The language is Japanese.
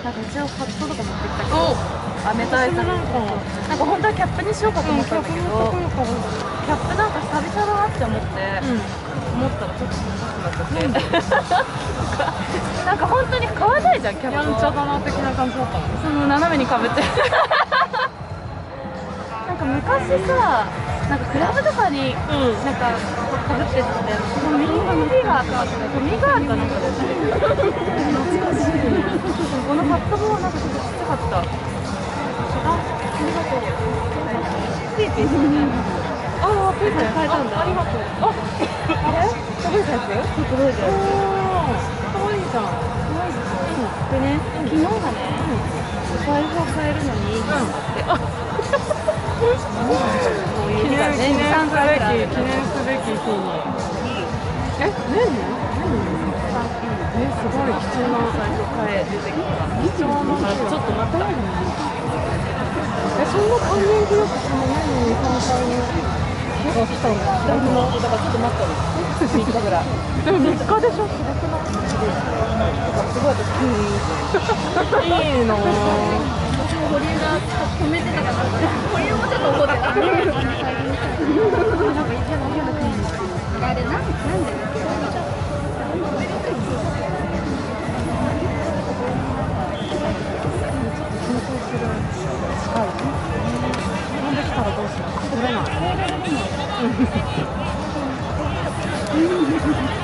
私もなんかなんか本当はキャップにしようかと思ったんだけど、うんキャップなんか久々だなって思って、思ったらちょっと難しくなっちゃって、なんか本当に買わないじゃんキャップやんちゃだな的な感じだったの。その斜めにかぶってなんか昔さなんかクラブとかにうん。なんかかぶっててそのミーガーミーガーとかってミーガーかなんかで懐かしいこのハットもなんかちょっとちっちゃかった。あありがとうピーピーするああピーピー変えたんだありがとうああれ届いたやつ。届いたやつ。かわいいじゃんでね、昨日がね、財布を変えるのにいい日なんだって、あそういう日が記念記念すべき記念すべき日にえ年にえすごい。貴重な財布変え出てきた貴重なあちょっと待ったえそんな関連記録その年に3回に来たんだだからちょっと待ったの3日ぐらいでも3日でしょすごくないすごい私急にいいの堀江が止めてたから堀江もちょっと怒ってた Thank you.